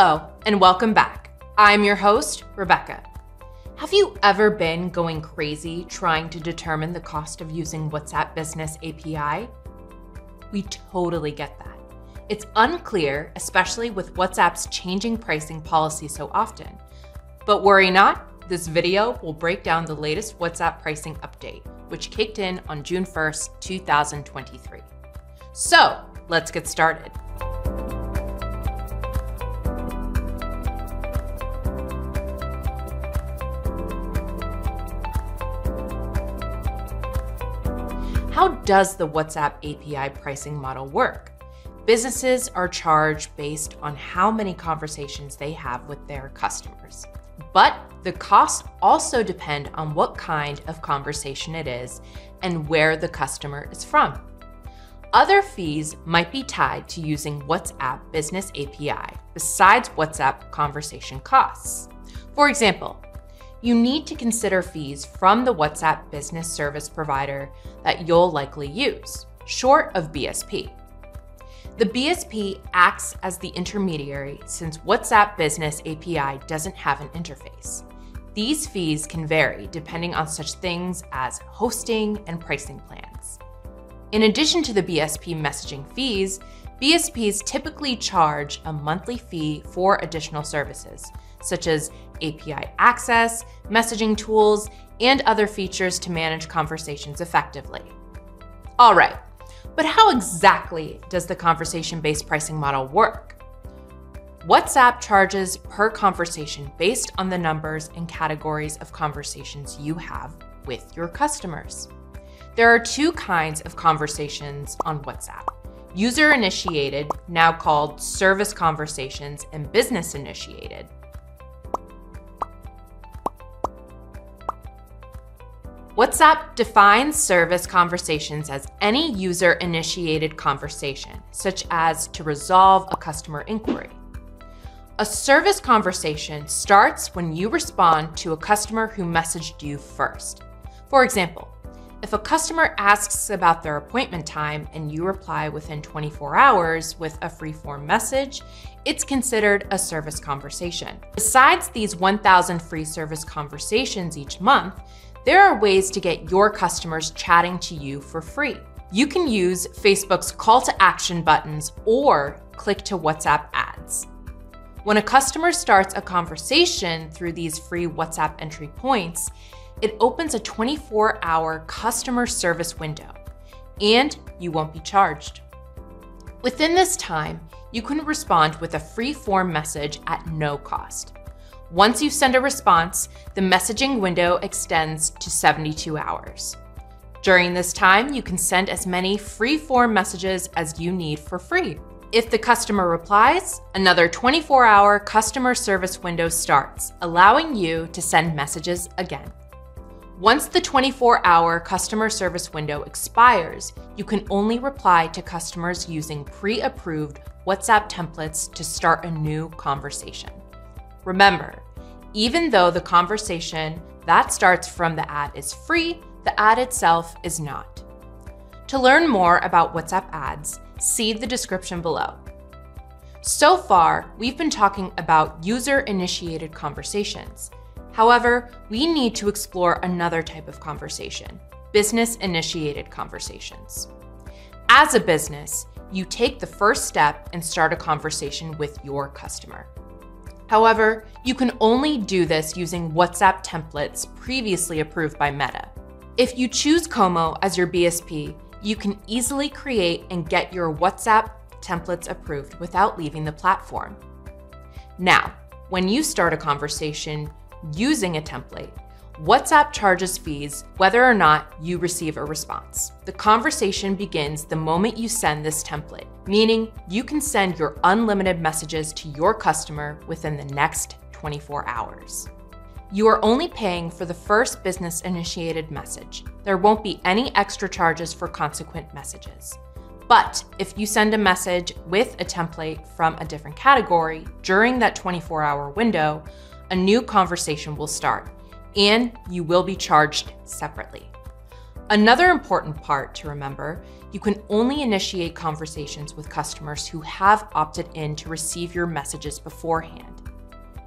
Hello, and welcome back. I'm your host, Rebecca. Have you ever been going crazy trying to determine the cost of using WhatsApp Business API? We totally get that. It's unclear, especially with WhatsApp's changing pricing policy so often. But worry not, this video will break down the latest WhatsApp pricing update, which kicked in on June 1st, 2023. So let's get started. How does the WhatsApp API pricing model work? Businesses are charged based on how many conversations they have with their customers. But the costs also depend on what kind of conversation it is and where the customer is from. Other fees might be tied to using WhatsApp Business API besides WhatsApp conversation costs. For example, you need to consider fees from the WhatsApp business service provider that you'll likely use, short of BSP. The BSP acts as the intermediary since WhatsApp Business API doesn't have an interface. These fees can vary depending on such things as hosting and pricing plans. In addition to the BSP messaging fees, BSPs typically charge a monthly fee for additional services, such as API access, messaging tools, and other features to manage conversations effectively. All right, but how exactly does the conversation based pricing model work? WhatsApp charges per conversation based on the numbers and categories of conversations you have with your customers. There are two kinds of conversations on WhatsApp user initiated, now called service conversations, and business initiated. WhatsApp defines service conversations as any user initiated conversation, such as to resolve a customer inquiry. A service conversation starts when you respond to a customer who messaged you first. For example, if a customer asks about their appointment time and you reply within 24 hours with a free-form message, it's considered a service conversation. Besides these 1,000 free service conversations each month, there are ways to get your customers chatting to you for free. You can use Facebook's call to action buttons or click to WhatsApp ads. When a customer starts a conversation through these free WhatsApp entry points, it opens a 24 hour customer service window, and you won't be charged. Within this time, you can respond with a free form message at no cost. Once you send a response, the messaging window extends to 72 hours. During this time, you can send as many free form messages as you need for free. If the customer replies, another 24 hour customer service window starts, allowing you to send messages again. Once the 24 hour customer service window expires, you can only reply to customers using pre approved WhatsApp templates to start a new conversation. Remember, even though the conversation that starts from the ad is free, the ad itself is not. To learn more about WhatsApp ads, see the description below. So far, we've been talking about user initiated conversations. However, we need to explore another type of conversation business initiated conversations. As a business, you take the first step and start a conversation with your customer. However, you can only do this using WhatsApp templates previously approved by Meta. If you choose Kommo as your BSP, you can easily create and get your WhatsApp templates approved without leaving the platform. Now, when you start a conversation using a template, WhatsApp charges fees whether or not you receive a response. The conversation begins the moment you send this template, meaning you can send your unlimited messages to your customer within the next 24 hours. You are only paying for the first business initiated message. There won't be any extra charges for consequent messages. But if you send a message with a template from a different category during that 24 hour window, a new conversation will start and you will be charged separately. Another important part to remember you can only initiate conversations with customers who have opted in to receive your messages beforehand.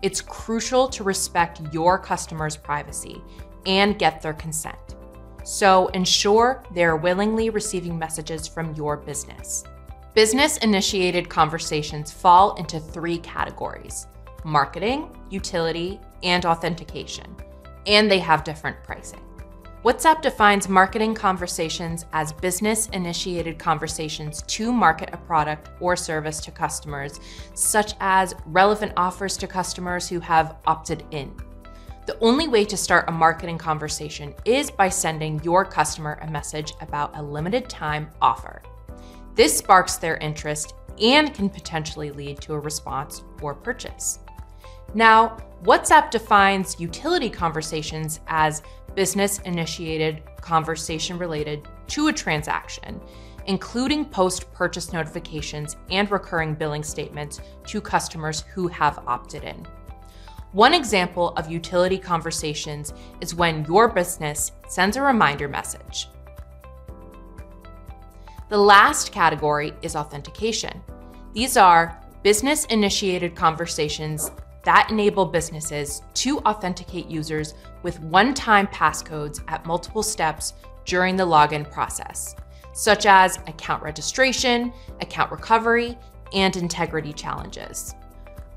It's crucial to respect your customers' privacy and get their consent. So ensure they're willingly receiving messages from your business. Business initiated conversations fall into three categories marketing, utility, and authentication, and they have different pricing. WhatsApp defines marketing conversations as business initiated conversations to market a product or service to customers, such as relevant offers to customers who have opted in. The only way to start a marketing conversation is by sending your customer a message about a limited time offer. This sparks their interest and can potentially lead to a response or purchase. Now, WhatsApp defines utility conversations as business initiated conversation related to a transaction, including post purchase notifications and recurring billing statements to customers who have opted in. One example of utility conversations is when your business sends a reminder message. The last category is authentication. These are business initiated conversations that enable businesses to authenticate users with one time passcodes at multiple steps during the login process, such as account registration, account recovery, and integrity challenges.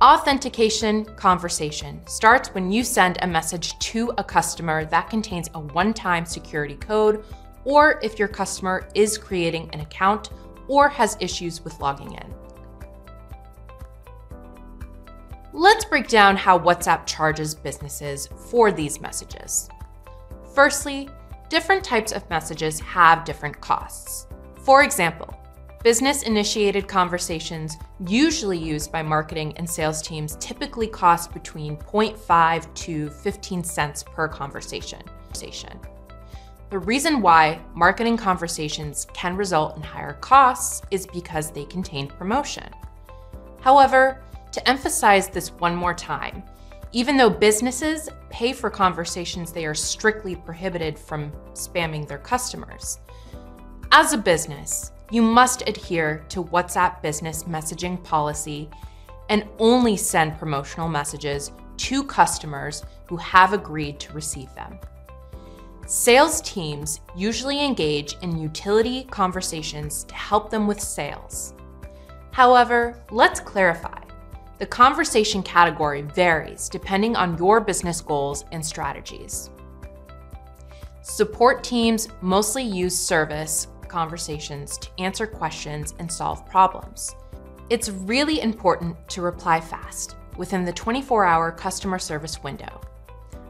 Authentication conversation starts when you send a message to a customer that contains a one time security code, or if your customer is creating an account or has issues with logging in. Let's break down how WhatsApp charges businesses for these messages. Firstly, different types of messages have different costs. For example, business initiated conversations usually used by marketing and sales teams typically cost between 0.5 to 15 cents per conversation. The reason why marketing conversations can result in higher costs is because they contain promotion. However, to emphasize this one more time, even though businesses pay for conversations they are strictly prohibited from spamming their customers. As a business, you must adhere to WhatsApp business messaging policy and only send promotional messages to customers who have agreed to receive them. Sales teams usually engage in utility conversations to help them with sales. However, let's clarify. The conversation category varies depending on your business goals and strategies. Support teams mostly use service conversations to answer questions and solve problems. It's really important to reply fast within the 24 hour customer service window.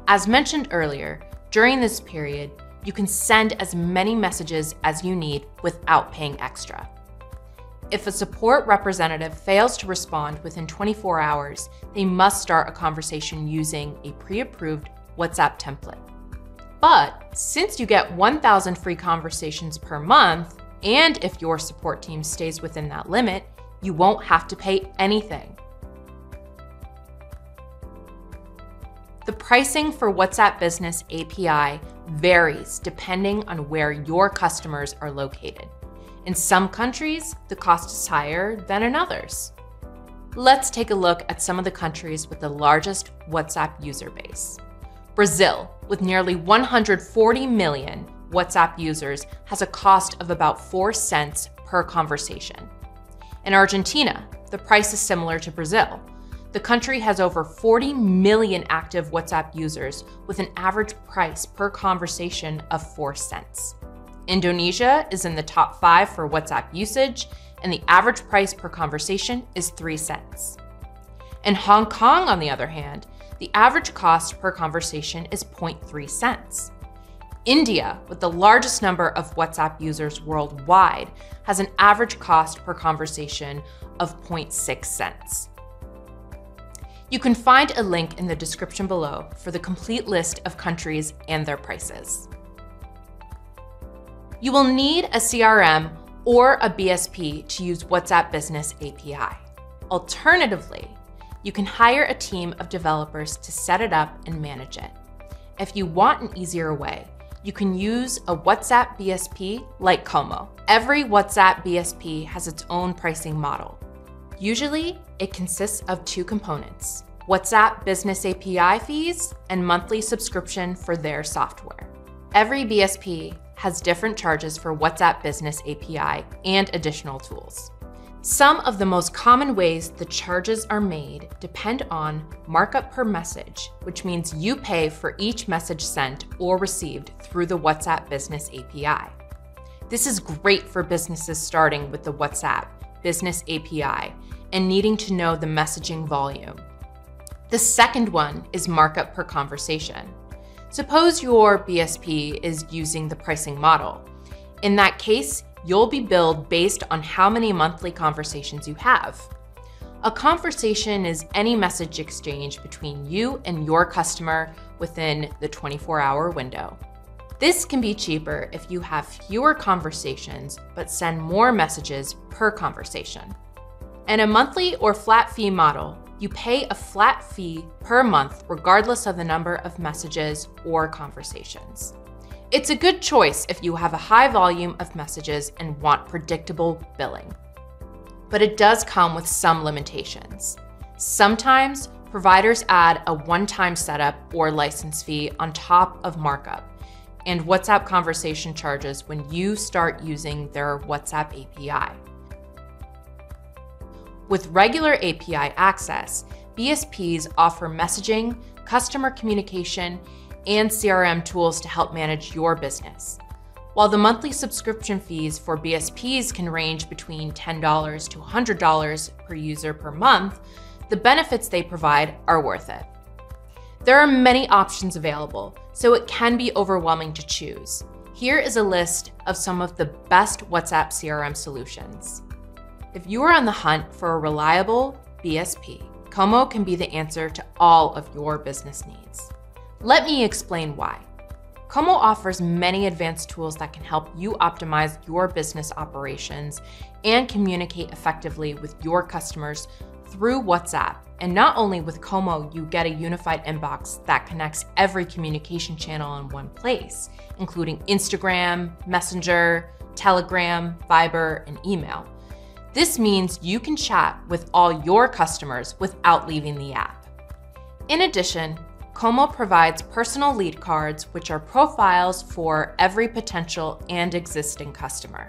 As mentioned earlier, during this period, you can send as many messages as you need without paying extra. If a support representative fails to respond within 24 hours, they must start a conversation using a pre approved WhatsApp template. But since you get 1,000 free conversations per month, and if your support team stays within that limit, you won't have to pay anything. The pricing for WhatsApp Business API varies depending on where your customers are located. In some countries, the cost is higher than in others. Let's take a look at some of the countries with the largest WhatsApp user base. Brazil, with nearly 140 million WhatsApp users, has a cost of about 4 cents per conversation. In Argentina, the price is similar to Brazil. The country has over 40 million active WhatsApp users with an average price per conversation of 4 cents. Indonesia is in the top five for WhatsApp usage, and the average price per conversation is 3 cents. In Hong Kong, on the other hand, the average cost per conversation is 0.3 cents. India, with the largest number of WhatsApp users worldwide, has an average cost per conversation of 0.6 cents. You can find a link in the description below for the complete list of countries and their prices. You will need a CRM or a BSP to use WhatsApp Business API. Alternatively, you can hire a team of developers to set it up and manage it. If you want an easier way, you can use a WhatsApp BSP like Kommo. Every WhatsApp BSP has its own pricing model. Usually, it consists of two components WhatsApp Business API fees and monthly subscription for their software. Every BSP has different charges for WhatsApp Business API and additional tools. Some of the most common ways the charges are made depend on markup per message, which means you pay for each message sent or received through the WhatsApp Business API. This is great for businesses starting with the WhatsApp Business API and needing to know the messaging volume. The second one is markup per conversation. Suppose your BSP is using the pricing model. In that case, you'll be billed based on how many monthly conversations you have. A conversation is any message exchange between you and your customer within the 24 hour window. This can be cheaper if you have fewer conversations but send more messages per conversation. In a monthly or flat fee model, you pay a flat fee per month regardless of the number of messages or conversations. It's a good choice if you have a high volume of messages and want predictable billing. But it does come with some limitations. Sometimes providers add a one time setup or license fee on top of markup and WhatsApp conversation charges when you start using their WhatsApp API. With regular API access, BSPs offer messaging, customer communication, and CRM tools to help manage your business. While the monthly subscription fees for BSPs can range between $10 to $100 per user per month, the benefits they provide are worth it. There are many options available, so it can be overwhelming to choose. Here is a list of some of the best WhatsApp CRM solutions. If you are on the hunt for a reliable BSP, Kommo can be the answer to all of your business needs. Let me explain why. Kommo offers many advanced tools that can help you optimize your business operations and communicate effectively with your customers through WhatsApp. And not only with Kommo, you get a unified inbox that connects every communication channel in one place, including Instagram, Messenger, Telegram, Viber, and email. This means you can chat with all your customers without leaving the app. In addition, Kommo provides personal lead cards, which are profiles for every potential and existing customer.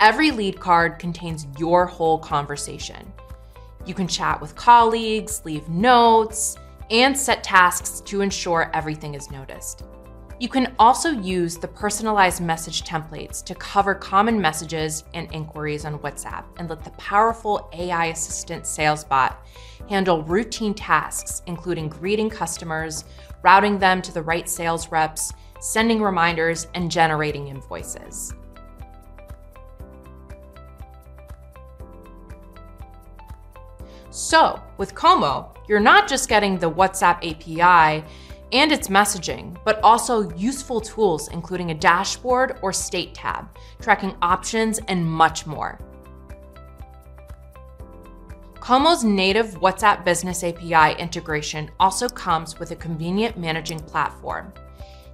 Every lead card contains your whole conversation. You can chat with colleagues, leave notes, and set tasks to ensure everything is noticed. You can also use the personalized message templates to cover common messages and inquiries on WhatsApp and let the powerful AI assistant sales bot handle routine tasks, including greeting customers, routing them to the right sales reps, sending reminders, and generating invoices. So, with Kommo, you're not just getting the WhatsApp API and its messaging, but also useful tools including a dashboard or state tab, tracking options, and much more. Kommo's native WhatsApp Business API integration also comes with a convenient managing platform.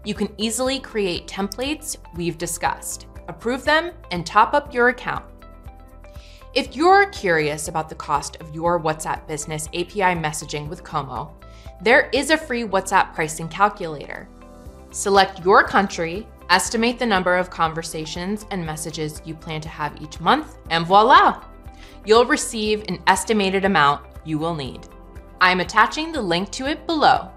You can easily create templates we've discussed, approve them, and top up your account. If you're curious about the cost of your WhatsApp Business API messaging with Kommo, there is a free WhatsApp pricing calculator. Select your country, estimate the number of conversations and messages you plan to have each month, and voila! You'll receive an estimated amount you will need. I'm attaching the link to it below.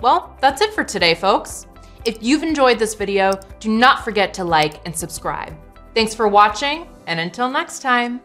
Well, that's it for today, folks. If you've enjoyed this video, do not forget to like and subscribe. Thanks for watching, and until next time.